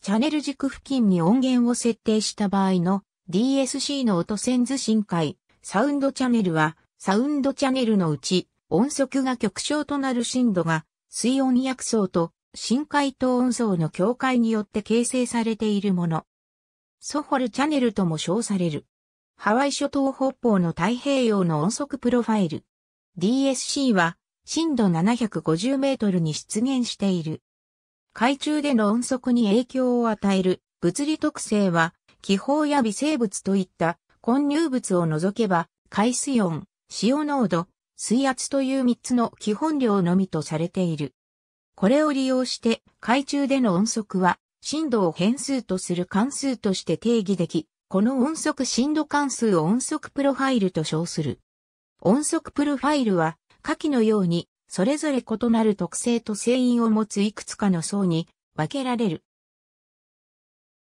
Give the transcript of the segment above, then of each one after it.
チャネル軸付近に音源を設定した場合の DSC の音線図深海、サウンドチャネルは、サウンドチャネルのうち、音速が極小となる深度が、水温薬層と深海等音層の境界によって形成されているもの。ソホルチャネルとも称される。ハワイ諸島北方の太平洋の音速プロファイル。DSC は、深度750メートルに出現している。海中での音速に影響を与える物理特性は、気泡や微生物といった混入物を除けば、海水温、塩濃度、水圧という3つの基本量のみとされている。これを利用して海中での音速は振動を変数とする関数として定義でき、この音速振動関数を音速プロファイルと称する。音速プロファイルは下記のようにそれぞれ異なる特性と性因を持ついくつかの層に分けられる。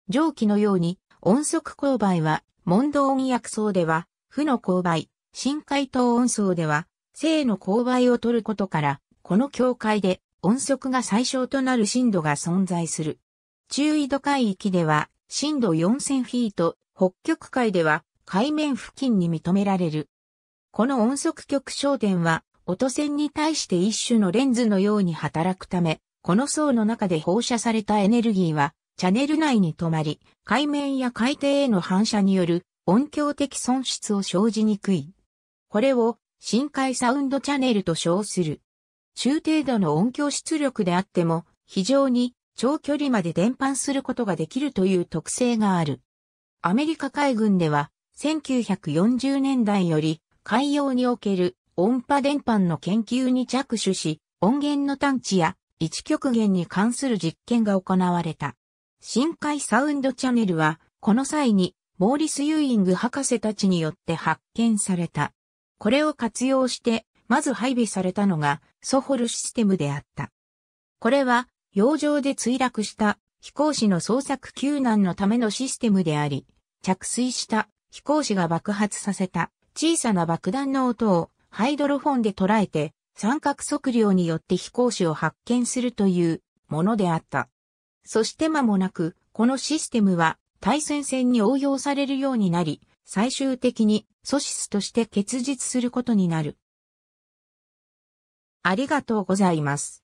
上記のように音速勾配は、問答音訳層では、負の勾配、深海等音層では、正の勾配を取ることから、この境界で音速が最小となる深度が存在する。中緯度海域では、深度4000フィート、北極海では、海面付近に認められる。この音速極小点は、音線に対して一種のレンズのように働くため、この層の中で放射されたエネルギーは、チャネル内に止まり、海面や海底への反射による音響的損失を生じにくい。これを深海サウンドチャネルと称する。中程度の音響出力であっても、非常に長距離まで伝播することができるという特性がある。アメリカ海軍では、1940年代より海洋における音波伝播の研究に着手し、音源の探知や一極限に関する実験が行われた。深海サウンドチャンネルは、この際に、モーリス・ユーイング博士たちによって発見された。これを活用して、まず配備されたのが、ソホルシステムであった。これは、洋上で墜落した飛行士の捜索救難のためのシステムであり、着水した飛行士が爆発させた小さな爆弾の音をハイドロフォンで捉えて三角測量によって飛行士を発見するというものであった。そして間もなく、このシステムは対戦線に応用されるようになり、最終的に素質として結実することになる。ありがとうございます。